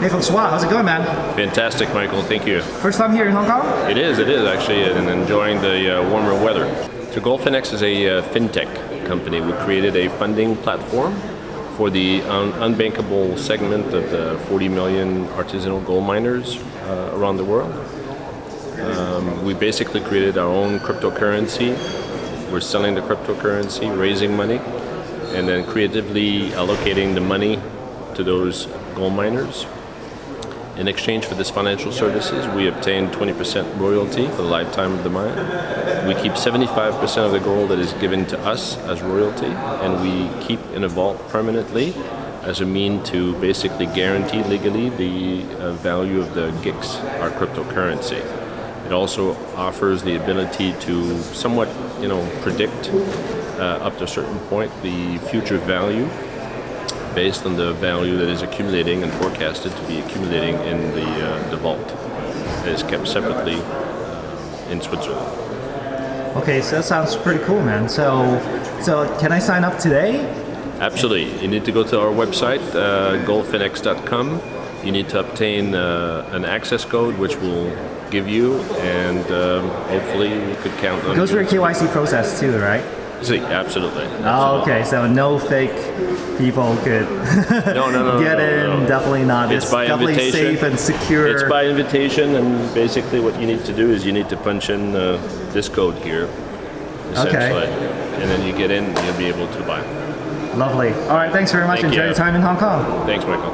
Hey Francois, how's it going, man? Fantastic, Michael. Thank you. First time here in Hong Kong? It is. It is actually, and enjoying the uh, warmer weather. So GoldFinX is a uh, fintech company. We created a funding platform for the un- unbankable segment of the 40 million artisanal gold miners uh, around the world. Um, we basically created our own cryptocurrency. We're selling the cryptocurrency, raising money, and then creatively allocating the money to those gold miners. In exchange for this financial services, we obtain 20% royalty for the lifetime of the mine. We keep 75% of the gold that is given to us as royalty, and we keep in a vault permanently as a mean to basically guarantee legally the uh, value of the GIX, our cryptocurrency. It also offers the ability to somewhat, you know, predict uh, up to a certain point the future value based on the value that is accumulating and forecasted to be accumulating in the, uh, the vault that is kept separately uh, in Switzerland. Okay, so that sounds pretty cool, man. So, so can I sign up today? Absolutely. You need to go to our website, uh, goldfinx.com. You need to obtain uh, an access code, which we'll give you, and um, hopefully you could count on It goes through a KYC process too, right? See, absolutely. Oh, okay. So no fake people could No, no, no, get in. Definitely not. It's by definitely invitation. safe and secure. It's by invitation, and basically what you need to do is you need to punch in uh, this code here, essentially, and then you get in, and you'll be able to buy. Lovely. All right. Thanks very much. Thank Enjoy you. your time in Hong Kong. Thanks, Michael.